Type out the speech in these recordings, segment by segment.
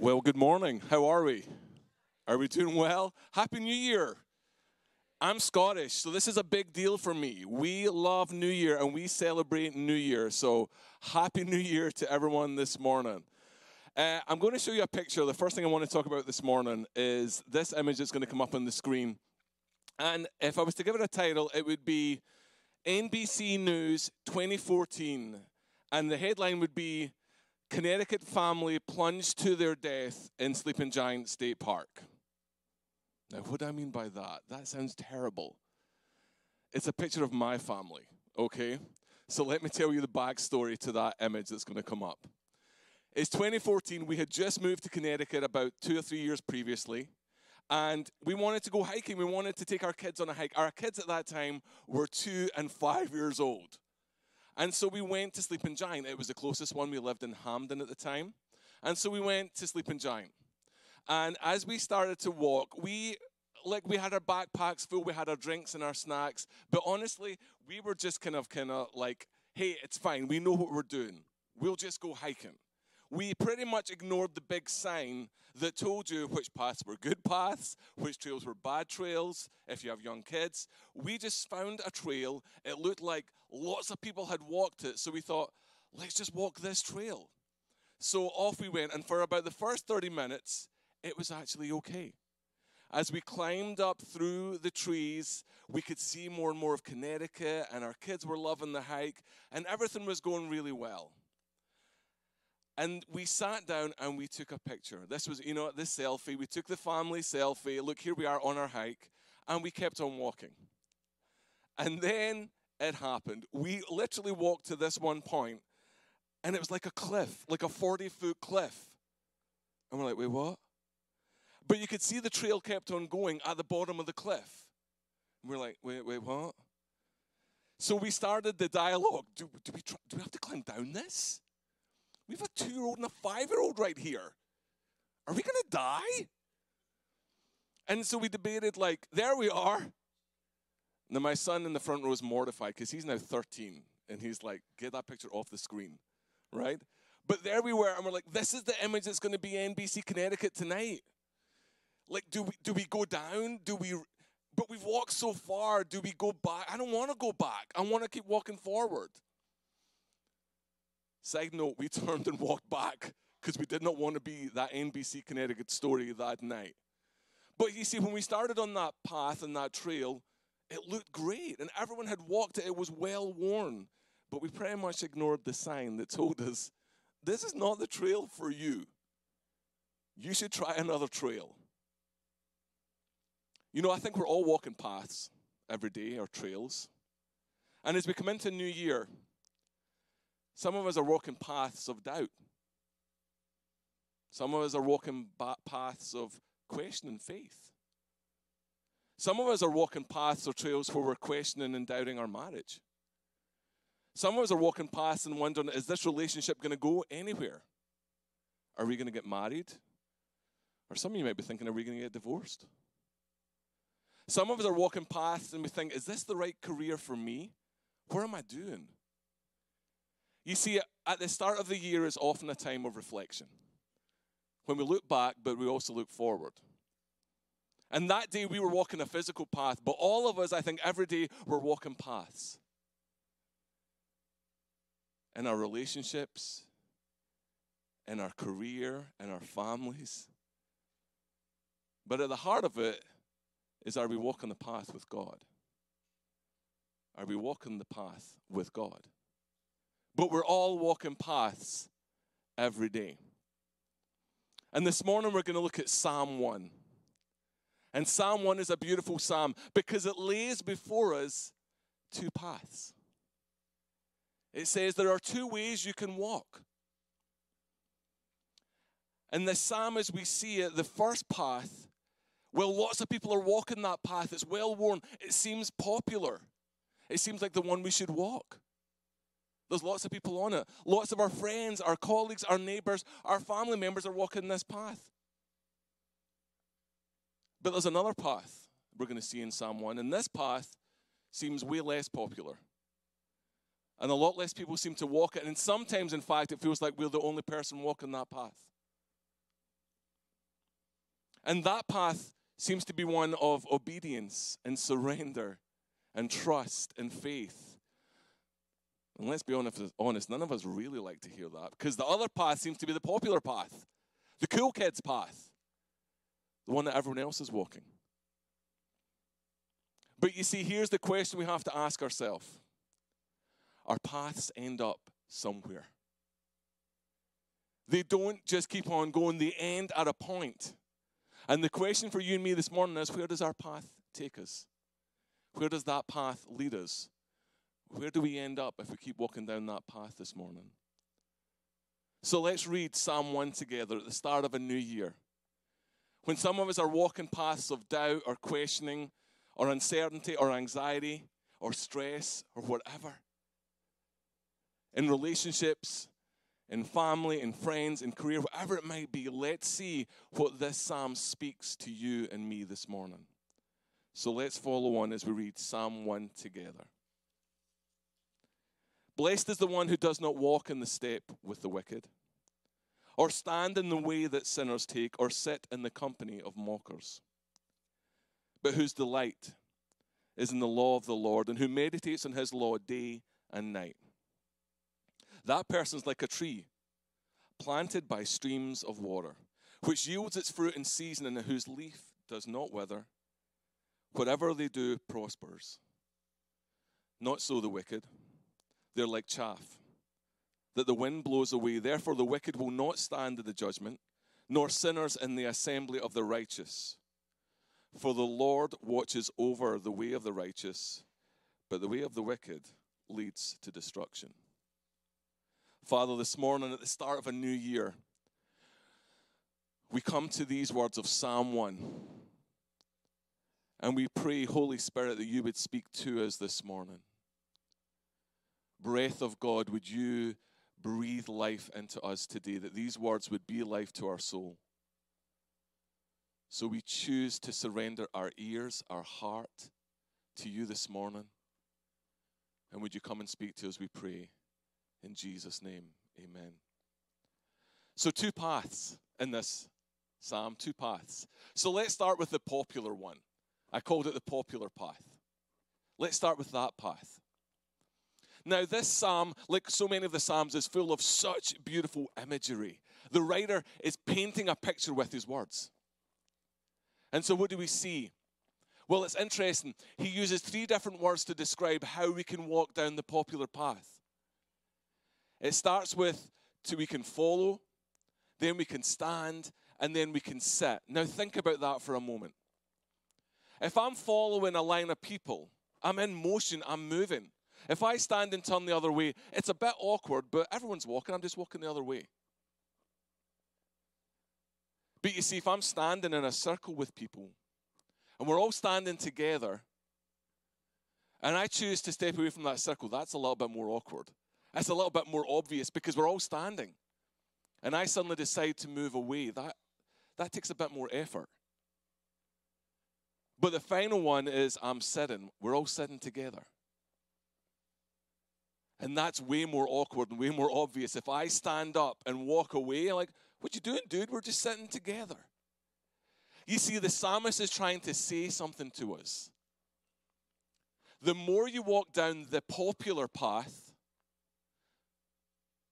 Well, good morning. How are we? Are we doing well? Happy New Year. I'm Scottish, so this is a big deal for me. We love New Year and we celebrate New Year. So, Happy New Year to everyone this morning. Uh, I'm going to show you a picture. The first thing I want to talk about this morning is this image that's going to come up on the screen. And if I was to give it a title, it would be NBC News 2014. And the headline would be Connecticut family plunged to their death in Sleeping Giant State Park. Now, what do I mean by that? That sounds terrible. It's a picture of my family, okay? So let me tell you the backstory to that image that's going to come up. It's 2014. We had just moved to Connecticut about two or three years previously, and we wanted to go hiking. We wanted to take our kids on a hike. Our kids at that time were two and five years old. And so we went to Sleeping Giant. It was the closest one. We lived in Hamden at the time. And so we went to Sleeping Giant. And as we started to walk, we like we had our backpacks full, we had our drinks and our snacks, but honestly, we were just kind of kind of like, hey, it's fine. We know what we're doing. We'll just go hiking we pretty much ignored the big sign that told you which paths were good paths, which trails were bad trails, if you have young kids. We just found a trail. It looked like lots of people had walked it, so we thought, let's just walk this trail. So off we went, and for about the first 30 minutes, it was actually okay. As we climbed up through the trees, we could see more and more of Connecticut, and our kids were loving the hike, and everything was going really well. And we sat down and we took a picture. This was, you know, this selfie. We took the family selfie. Look, here we are on our hike. And we kept on walking. And then it happened. We literally walked to this one point, and it was like a cliff, like a 40 foot cliff. And we're like, wait, what? But you could see the trail kept on going at the bottom of the cliff. And we're like, wait, wait, what? So we started the dialogue. Do, do, we, try, do we have to climb down this? We have a two year old and a five year old right here. Are we going to die? And so we debated, like, there we are. Now, my son in the front row is mortified because he's now 13 and he's like, get that picture off the screen, right? But there we were, and we're like, this is the image that's going to be NBC Connecticut tonight. Like, do we, do we go down? Do we, but we've walked so far, do we go back? I don't want to go back. I want to keep walking forward. Side note, we turned and walked back because we did not want to be that NBC Connecticut story that night. But you see, when we started on that path and that trail, it looked great and everyone had walked it. It was well worn. But we pretty much ignored the sign that told us this is not the trail for you. You should try another trail. You know, I think we're all walking paths every day or trails. And as we come into New Year, some of us are walking paths of doubt. Some of us are walking paths of questioning faith. Some of us are walking paths or trails where we're questioning and doubting our marriage. Some of us are walking paths and wondering, is this relationship going to go anywhere? Are we going to get married? Or some of you might be thinking, are we going to get divorced? Some of us are walking paths and we think, is this the right career for me? What am I doing? You see, at the start of the year is often a time of reflection. When we look back, but we also look forward. And that day we were walking a physical path, but all of us, I think, every day we're walking paths. In our relationships, in our career, in our families. But at the heart of it is are we walking the path with God? Are we walking the path with God? But we're all walking paths every day. And this morning we're going to look at Psalm 1. And Psalm 1 is a beautiful psalm because it lays before us two paths. It says there are two ways you can walk. And the psalm, as we see it, the first path, well, lots of people are walking that path. It's well worn, it seems popular, it seems like the one we should walk. There's lots of people on it. Lots of our friends, our colleagues, our neighbors, our family members are walking this path. But there's another path we're going to see in Psalm 1, and this path seems way less popular. And a lot less people seem to walk it. And sometimes, in fact, it feels like we're the only person walking that path. And that path seems to be one of obedience and surrender and trust and faith. And let's be honest, none of us really like to hear that because the other path seems to be the popular path, the cool kids' path, the one that everyone else is walking. But you see, here's the question we have to ask ourselves our paths end up somewhere. They don't just keep on going, they end at a point. And the question for you and me this morning is where does our path take us? Where does that path lead us? Where do we end up if we keep walking down that path this morning? So let's read Psalm 1 together at the start of a new year. When some of us are walking paths of doubt or questioning or uncertainty or anxiety or stress or whatever, in relationships, in family, in friends, in career, whatever it might be, let's see what this psalm speaks to you and me this morning. So let's follow on as we read Psalm 1 together. Blessed is the one who does not walk in the step with the wicked, or stand in the way that sinners take, or sit in the company of mockers, but whose delight is in the law of the Lord, and who meditates on his law day and night. That person's like a tree planted by streams of water, which yields its fruit in season, and whose leaf does not wither. Whatever they do prospers. Not so the wicked. They're like chaff that the wind blows away. Therefore, the wicked will not stand in the judgment, nor sinners in the assembly of the righteous. For the Lord watches over the way of the righteous, but the way of the wicked leads to destruction. Father, this morning at the start of a new year, we come to these words of Psalm 1. And we pray, Holy Spirit, that you would speak to us this morning. Breath of God, would you breathe life into us today, that these words would be life to our soul. So we choose to surrender our ears, our heart to you this morning. And would you come and speak to us, we pray. In Jesus' name, amen. So, two paths in this psalm, two paths. So, let's start with the popular one. I called it the popular path. Let's start with that path. Now, this psalm, like so many of the psalms, is full of such beautiful imagery. The writer is painting a picture with his words. And so, what do we see? Well, it's interesting. He uses three different words to describe how we can walk down the popular path. It starts with to we can follow, then we can stand, and then we can sit. Now think about that for a moment. If I'm following a line of people, I'm in motion, I'm moving. If I stand and turn the other way, it's a bit awkward, but everyone's walking, I'm just walking the other way. But you see, if I'm standing in a circle with people and we're all standing together, and I choose to step away from that circle, that's a little bit more awkward. That's a little bit more obvious because we're all standing. And I suddenly decide to move away. That, that takes a bit more effort. But the final one is I'm sitting. We're all sitting together. And that's way more awkward and way more obvious. If I stand up and walk away, like, what you doing, dude? We're just sitting together. You see, the psalmist is trying to say something to us. The more you walk down the popular path,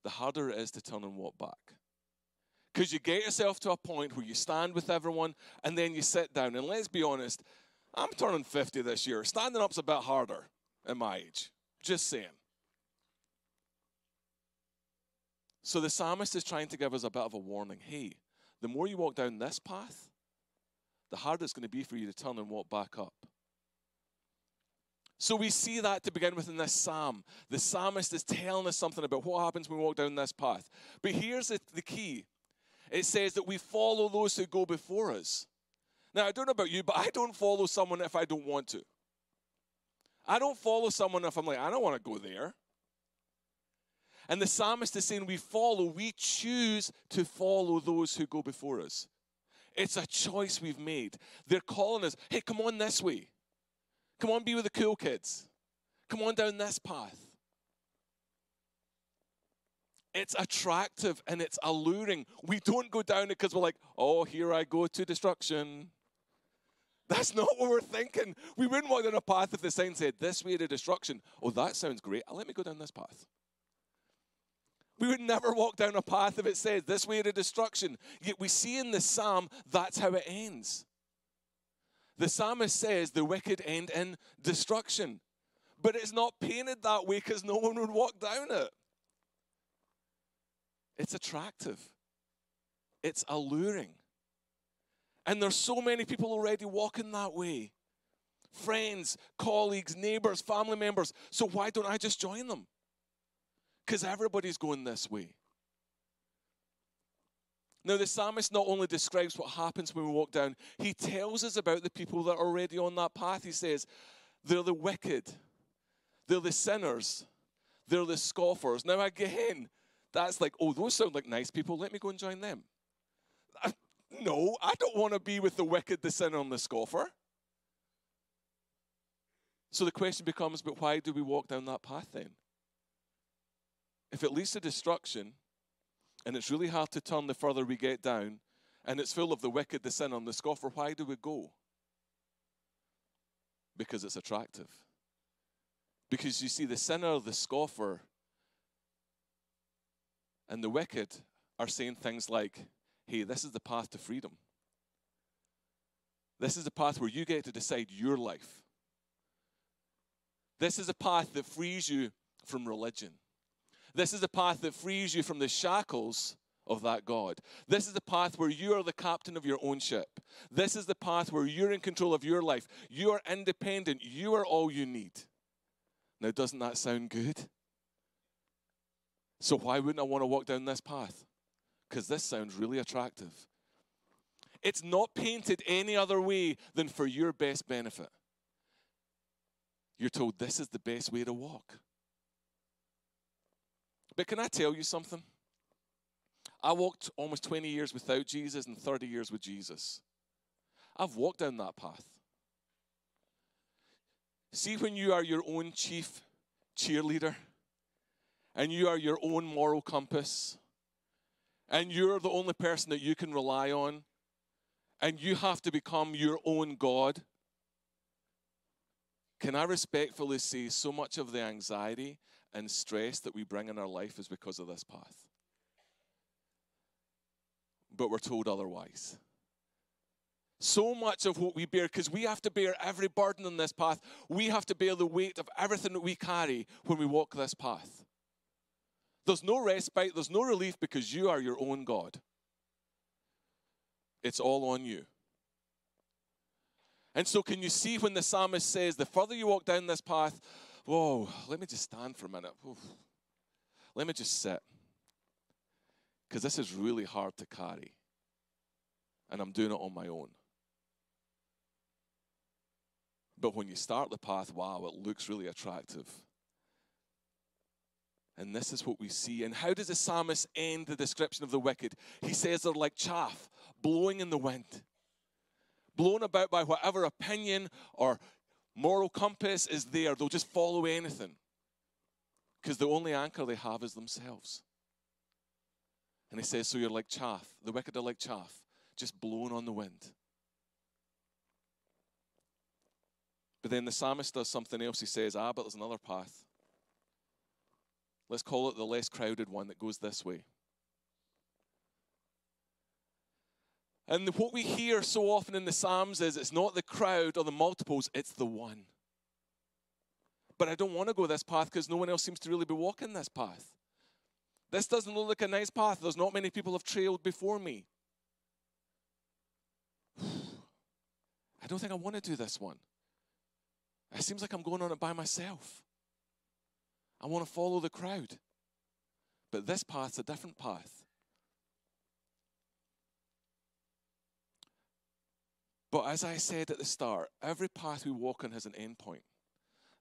the harder it is to turn and walk back. Because you get yourself to a point where you stand with everyone and then you sit down. And let's be honest, I'm turning 50 this year. Standing up's a bit harder at my age. Just saying. So the psalmist is trying to give us a bit of a warning. Hey, the more you walk down this path, the harder it's going to be for you to turn and walk back up. So we see that to begin with in this psalm. The psalmist is telling us something about what happens when we walk down this path. But here's the, the key it says that we follow those who go before us. Now, I don't know about you, but I don't follow someone if I don't want to. I don't follow someone if I'm like, I don't want to go there. And the psalmist is saying we follow, we choose to follow those who go before us. It's a choice we've made. They're calling us, hey, come on this way. Come on, be with the cool kids. Come on down this path. It's attractive and it's alluring. We don't go down it because we're like, oh, here I go to destruction. That's not what we're thinking. We wouldn't walk down a path if the sign said, this way to destruction. Oh, that sounds great. Let me go down this path. We would never walk down a path if it says this way to destruction. Yet we see in the psalm that's how it ends. The psalmist says the wicked end in destruction. But it's not painted that way because no one would walk down it. It's attractive, it's alluring. And there's so many people already walking that way friends, colleagues, neighbors, family members. So why don't I just join them? Because everybody's going this way. Now, the psalmist not only describes what happens when we walk down, he tells us about the people that are already on that path. He says, they're the wicked, they're the sinners, they're the scoffers. Now, again, that's like, oh, those sound like nice people. Let me go and join them. Uh, no, I don't want to be with the wicked, the sinner, and the scoffer. So the question becomes, but why do we walk down that path then? If it leads to destruction, and it's really hard to turn the further we get down, and it's full of the wicked, the sinner, and the scoffer, why do we go? Because it's attractive. Because you see, the sinner, the scoffer, and the wicked are saying things like, hey, this is the path to freedom. This is the path where you get to decide your life. This is a path that frees you from religion. This is a path that frees you from the shackles of that God. This is the path where you are the captain of your own ship. This is the path where you're in control of your life. You are independent. You are all you need. Now, doesn't that sound good? So, why wouldn't I want to walk down this path? because this sounds really attractive. It's not painted any other way than for your best benefit. You're told this is the best way to walk. But can I tell you something? I walked almost 20 years without Jesus and 30 years with Jesus. I've walked down that path. See, when you are your own chief cheerleader and you are your own moral compass, and you're the only person that you can rely on, and you have to become your own God, can I respectfully say so much of the anxiety and stress that we bring in our life is because of this path? But we're told otherwise. So much of what we bear, because we have to bear every burden on this path, we have to bear the weight of everything that we carry when we walk this path. There's no respite, there's no relief because you are your own God. It's all on you. And so, can you see when the psalmist says, the further you walk down this path, whoa, let me just stand for a minute. Oof. Let me just sit. Because this is really hard to carry. And I'm doing it on my own. But when you start the path, wow, it looks really attractive. And this is what we see. And how does the psalmist end the description of the wicked? He says they're like chaff blowing in the wind, blown about by whatever opinion or moral compass is there. They'll just follow anything because the only anchor they have is themselves. And he says, So you're like chaff. The wicked are like chaff, just blown on the wind. But then the psalmist does something else. He says, Ah, but there's another path. Let's call it the less crowded one that goes this way. And what we hear so often in the Psalms is it's not the crowd or the multiples, it's the one. But I don't want to go this path because no one else seems to really be walking this path. This doesn't look like a nice path. There's not many people have trailed before me. I don't think I want to do this one. It seems like I'm going on it by myself. I want to follow the crowd. But this path's a different path. But as I said at the start, every path we walk on has an end point.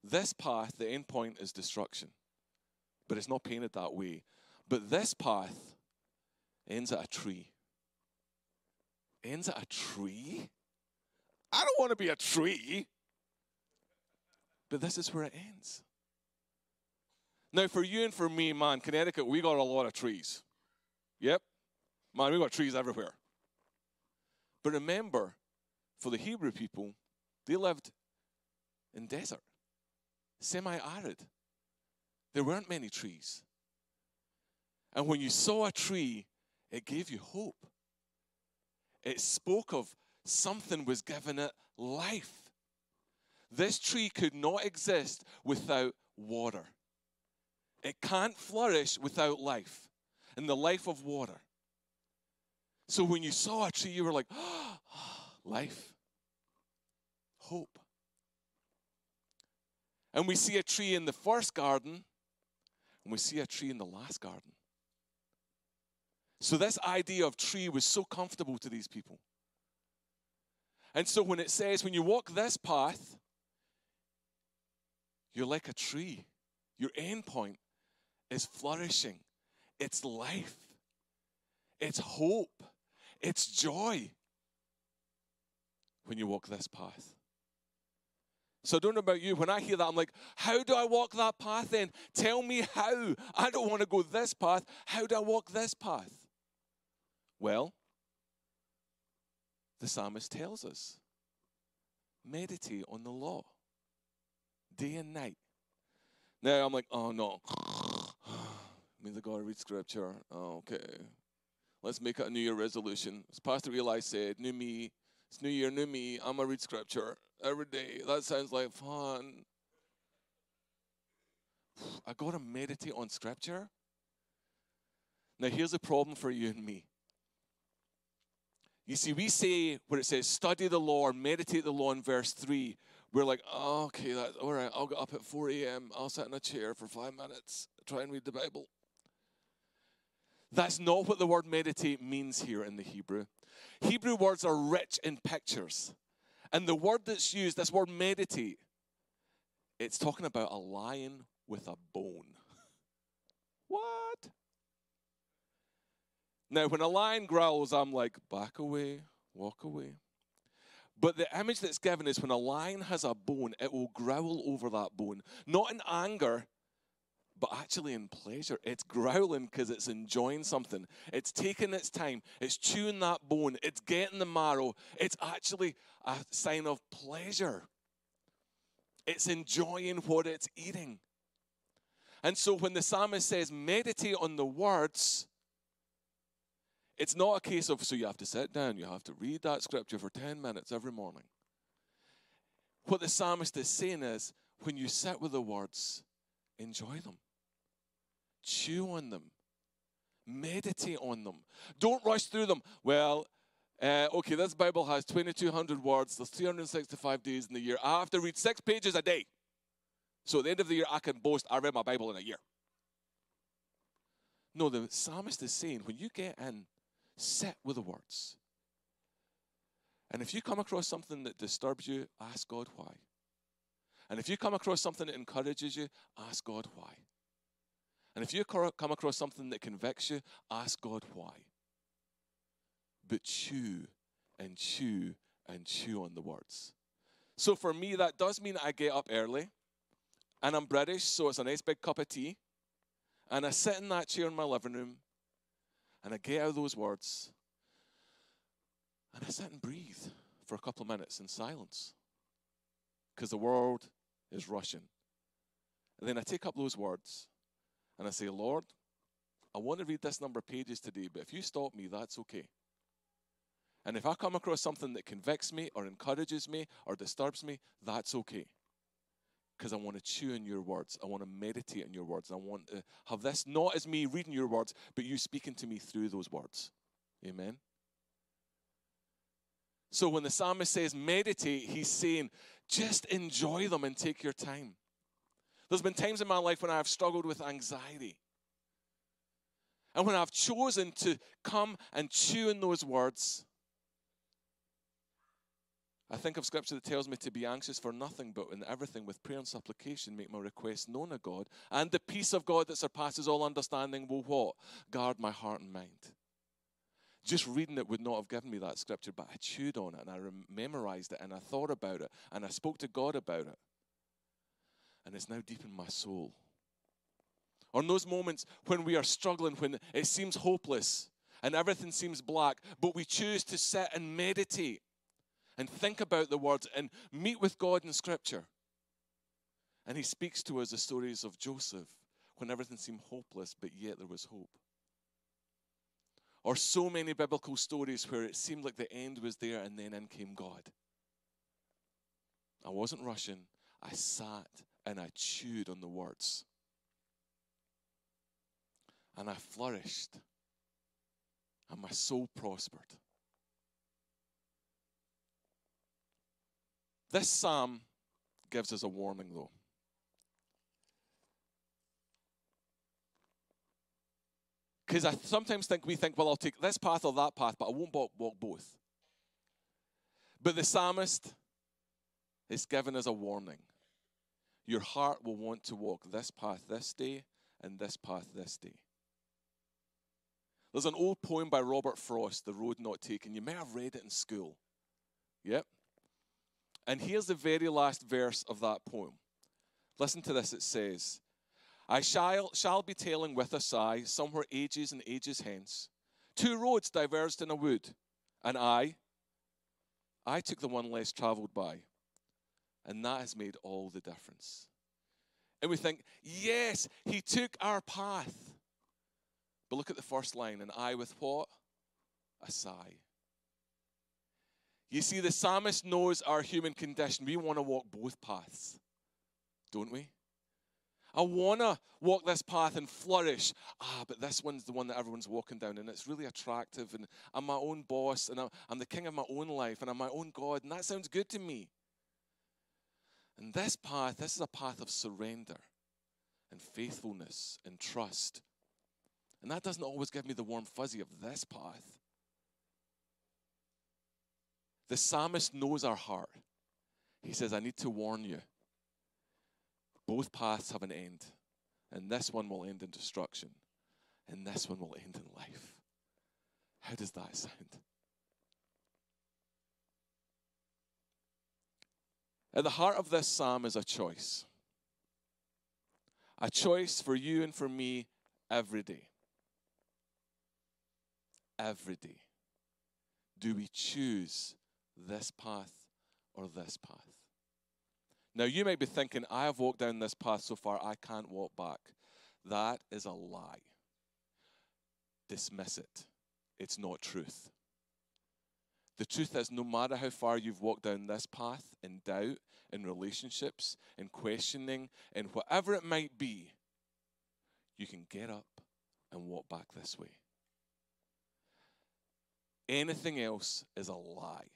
This path, the end point is destruction. But it's not painted that way. But this path ends at a tree. Ends at a tree? I don't want to be a tree. But this is where it ends. Now, for you and for me, man, Connecticut, we got a lot of trees. Yep. Man, we got trees everywhere. But remember, for the Hebrew people, they lived in desert, semi arid. There weren't many trees. And when you saw a tree, it gave you hope. It spoke of something was giving it life. This tree could not exist without water. It can't flourish without life and the life of water. So when you saw a tree, you were like, oh, life, hope. And we see a tree in the first garden, and we see a tree in the last garden. So, this idea of tree was so comfortable to these people. And so, when it says, when you walk this path, you're like a tree. Your end point is flourishing, it's life, it's hope, it's joy when you walk this path. So I don't know about you. When I hear that, I'm like, how do I walk that path then? Tell me how. I don't want to go this path. How do I walk this path? Well, the psalmist tells us meditate on the law day and night. Now I'm like, oh no. Me the God read scripture. Okay. Let's make it a New Year resolution. As Pastor Eli said, new me. It's New Year, new me. I'm going to read scripture every day. That sounds like fun. I got to meditate on scripture. Now, here's a problem for you and me. You see, we say where it says, study the law meditate the law in verse 3, we're like, oh, okay, that, all right, I'll get up at 4 a.m., I'll sit in a chair for five minutes, try and read the Bible. That's not what the word meditate means here in the Hebrew. Hebrew words are rich in pictures. And the word that's used, this word meditate, it's talking about a lion with a bone. what? Now, when a lion growls, I'm like, back away, walk away. But the image that's given is when a lion has a bone, it will growl over that bone, not in anger, but actually in pleasure. It's growling because it's enjoying something. It's taking its time. It's chewing that bone. It's getting the marrow. It's actually a sign of pleasure. It's enjoying what it's eating. And so when the psalmist says, meditate on the words, it's not a case of, so you have to sit down, you have to read that scripture for 10 minutes every morning. What the psalmist is saying is, when you sit with the words, enjoy them, chew on them, meditate on them. Don't rush through them. Well, uh, okay, this Bible has 2,200 words, there's 365 days in the year. I have to read six pages a day. So at the end of the year, I can boast, I read my Bible in a year. No, the psalmist is saying, when you get in Sit with the words. And if you come across something that disturbs you, ask God why. And if you come across something that encourages you, ask God why. And if you come across something that convicts you, ask God why. But chew and chew and chew on the words. So for me, that does mean I get up early. And I'm British, so it's a nice big cup of tea. And I sit in that chair in my living room and I get out those words and I sit and breathe for a couple of minutes in silence because the world is rushing. And then I take up those words and I say, Lord, I want to read this number of pages today, but if you stop me, that's okay. And if I come across something that convicts me or encourages me or disturbs me, that's okay because I want to chew in your words. I want to meditate on your words. I want to have this not as me reading your words, but you speaking to me through those words. Amen. So when the psalmist says meditate, he's saying just enjoy them and take your time. There's been times in my life when I've struggled with anxiety. And when I've chosen to come and chew in those words, I think of scripture that tells me to be anxious for nothing, but in everything with prayer and supplication make my requests known to God. And the peace of God that surpasses all understanding will what? Guard my heart and mind. Just reading it would not have given me that scripture, but I chewed on it and I memorized it and I thought about it and I spoke to God about it. And it's now deep in my soul. Or in those moments when we are struggling, when it seems hopeless and everything seems black, but we choose to sit and meditate and think about the words and meet with God in Scripture. And He speaks to us the stories of Joseph when everything seemed hopeless, but yet there was hope. Or so many biblical stories where it seemed like the end was there and then in came God. I wasn't rushing, I sat and I chewed on the words. And I flourished, and my soul prospered. This psalm gives us a warning, though. Because I sometimes think we think, well, I'll take this path or that path, but I won't walk, walk both. But the psalmist is giving us a warning. Your heart will want to walk this path this day and this path this day. There's an old poem by Robert Frost, The Road Not Taken. You may have read it in school. Yep. And here's the very last verse of that poem. Listen to this it says, I shall, shall be tailing with a sigh, somewhere ages and ages hence. Two roads diverged in a wood, and I, I took the one less traveled by. And that has made all the difference. And we think, yes, he took our path. But look at the first line, and I with what? A sigh. You see, the psalmist knows our human condition. We want to walk both paths, don't we? I want to walk this path and flourish. Ah, but this one's the one that everyone's walking down, and it's really attractive, and I'm my own boss, and I'm the king of my own life, and I'm my own God, and that sounds good to me. And this path, this is a path of surrender and faithfulness and trust. And that doesn't always give me the warm fuzzy of this path. The psalmist knows our heart. He says, I need to warn you. Both paths have an end, and this one will end in destruction, and this one will end in life. How does that sound? At the heart of this psalm is a choice. A choice for you and for me every day. Every day. Do we choose this path or this path? Now, you might be thinking, I have walked down this path so far, I can't walk back. That is a lie. Dismiss it. It's not truth. The truth is, no matter how far you've walked down this path in doubt, in relationships, in questioning, in whatever it might be, you can get up and walk back this way. Anything else is a lie.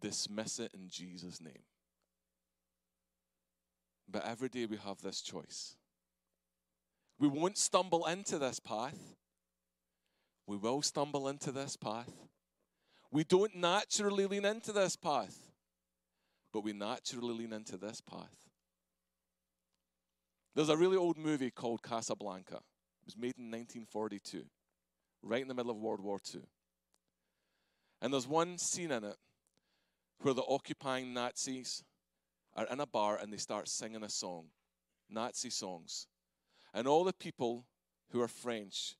Dismiss it in Jesus' name. But every day we have this choice. We won't stumble into this path. We will stumble into this path. We don't naturally lean into this path, but we naturally lean into this path. There's a really old movie called Casablanca. It was made in 1942, right in the middle of World War II. And there's one scene in it where the occupying Nazis are in a bar and they start singing a song, Nazi songs. And all the people who are French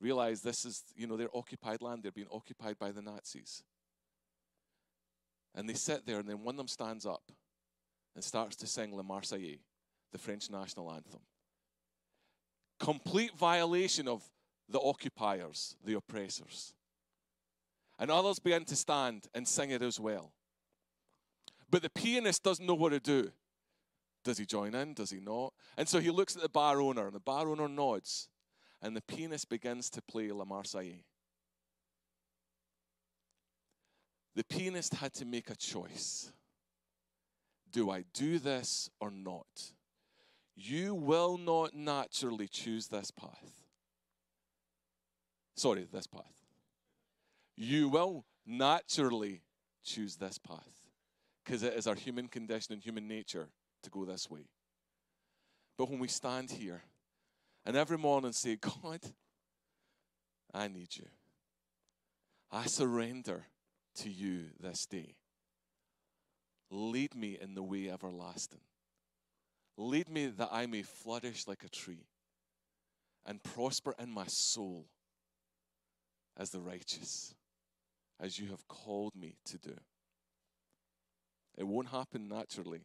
realize this is, you know, their occupied land. They're being occupied by the Nazis. And they sit there, and then one of them stands up and starts to sing La Marseillaise, the French national anthem. Complete violation of the occupiers, the oppressors. And others begin to stand and sing it as well. But the pianist doesn't know what to do. Does he join in? Does he not? And so he looks at the bar owner, and the bar owner nods, and the pianist begins to play La Marseillaise. The pianist had to make a choice. Do I do this or not? You will not naturally choose this path. Sorry, this path. You will naturally choose this path because it is our human condition and human nature to go this way. But when we stand here and every morning say, God, I need you, I surrender to you this day. Lead me in the way everlasting. Lead me that I may flourish like a tree. and prosper in my soul as the righteous, as you have called me to do. It won't happen naturally,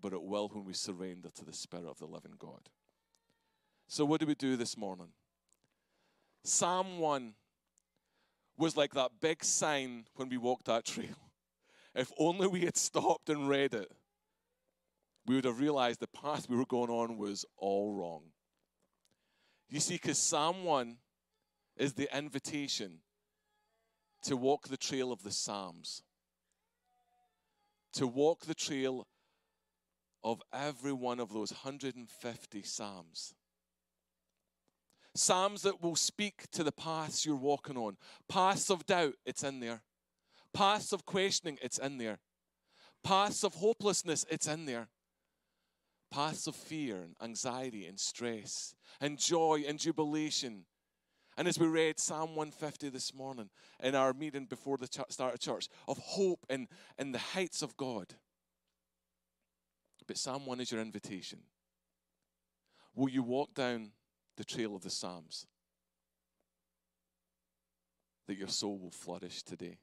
but it will when we surrender to the Spirit of the living God. So, what do we do this morning? Psalm 1 was like that big sign when we walked that trail. If only we had stopped and read it, we would have realized the path we were going on was all wrong. You see, because Psalm 1 is the invitation to walk the trail of the Psalms, to walk the trail of every one of those 150 Psalms. Psalms that will speak to the paths you're walking on. Paths of doubt, it's in there. Paths of questioning, it's in there. Paths of hopelessness, it's in there. Paths of fear and anxiety and stress and joy and jubilation. And as we read Psalm 150 this morning in our meeting before the start of church, of hope in, in the heights of God. But Psalm 1 is your invitation. Will you walk down the trail of the Psalms? That your soul will flourish today,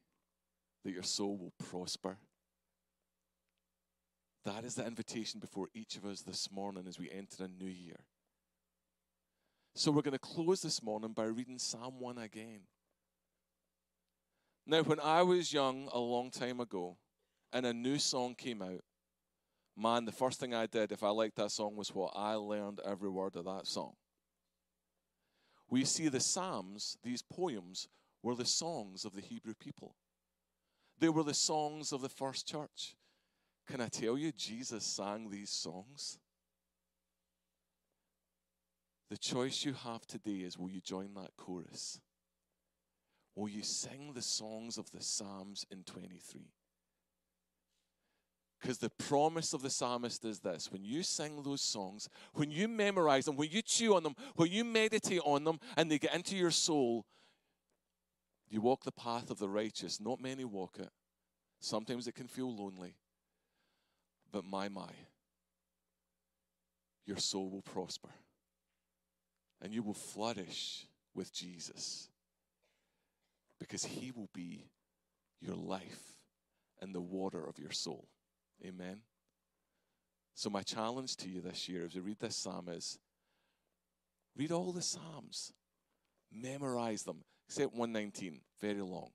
that your soul will prosper. That is the invitation before each of us this morning as we enter a new year. So we're going to close this morning by reading Psalm 1 again. Now, when I was young a long time ago and a new song came out, man, the first thing I did if I liked that song was what I learned every word of that song. We see the Psalms, these poems, were the songs of the Hebrew people. They were the songs of the first church. Can I tell you, Jesus sang these songs? The choice you have today is will you join that chorus? Will you sing the songs of the Psalms in 23? Because the promise of the psalmist is this when you sing those songs, when you memorize them, when you chew on them, when you meditate on them, and they get into your soul, you walk the path of the righteous. Not many walk it. Sometimes it can feel lonely. But my, my, your soul will prosper and you will flourish with Jesus because he will be your life and the water of your soul. Amen. So, my challenge to you this year as you read this psalm is read all the psalms, memorize them, except 119, very long.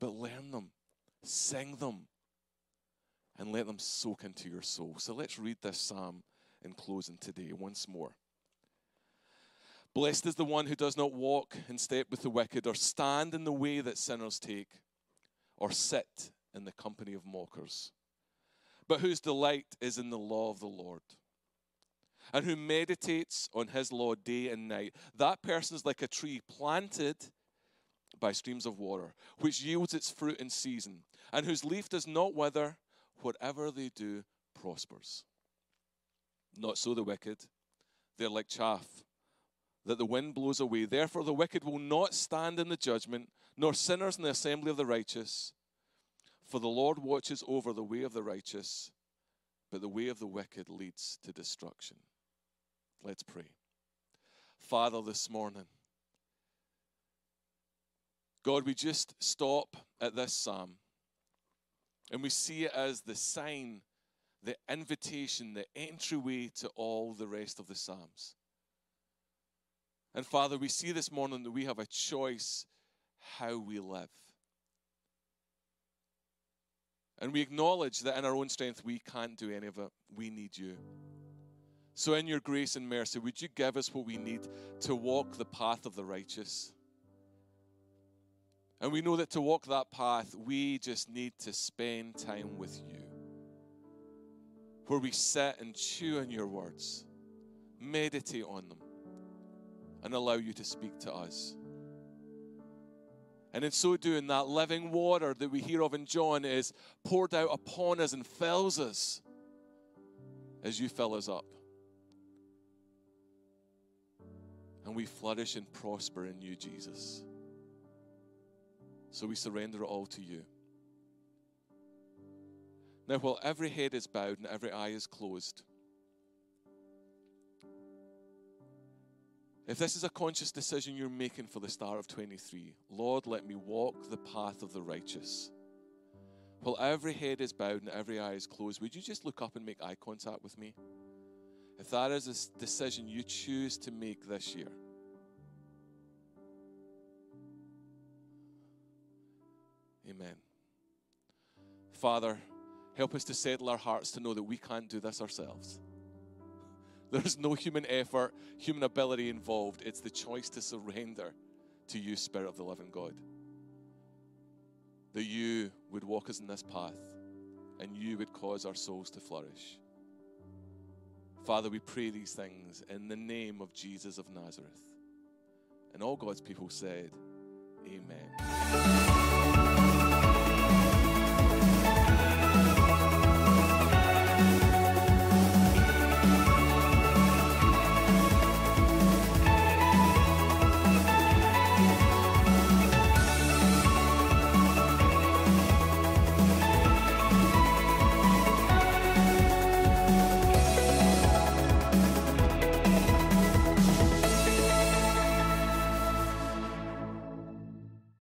But learn them, sing them, and let them soak into your soul. So, let's read this psalm in closing today once more. Blessed is the one who does not walk in step with the wicked, or stand in the way that sinners take, or sit in the company of mockers, but whose delight is in the law of the Lord, and who meditates on his law day and night. That person is like a tree planted by streams of water, which yields its fruit in season, and whose leaf does not wither. Whatever they do prospers. Not so the wicked. They're like chaff that the wind blows away. Therefore, the wicked will not stand in the judgment, nor sinners in the assembly of the righteous. For the Lord watches over the way of the righteous, but the way of the wicked leads to destruction. Let's pray. Father, this morning, God, we just stop at this psalm and we see it as the sign the invitation, the entryway to all the rest of the Psalms. And Father, we see this morning that we have a choice how we live. And we acknowledge that in our own strength we can't do any of it. We need you. So, in your grace and mercy, would you give us what we need to walk the path of the righteous? And we know that to walk that path, we just need to spend time with you where we sit and chew on your words, meditate on them, and allow you to speak to us. And in so doing, that living water that we hear of in John is poured out upon us and fills us as you fill us up. And we flourish and prosper in you, Jesus. So we surrender it all to you. Now, while every head is bowed and every eye is closed, If this is a conscious decision you're making for the start of 23, Lord, let me walk the path of the righteous. While every head is bowed and every eye is closed, would you just look up and make eye contact with me? If that is a decision you choose to make this year, Amen. Father, help us to settle our hearts to know that we can't do this ourselves. There's no human effort, human ability involved. It's the choice to surrender to you, Spirit of the living God. That you would walk us in this path and you would cause our souls to flourish. Father, we pray these things in the name of Jesus of Nazareth. And all God's people said, Amen.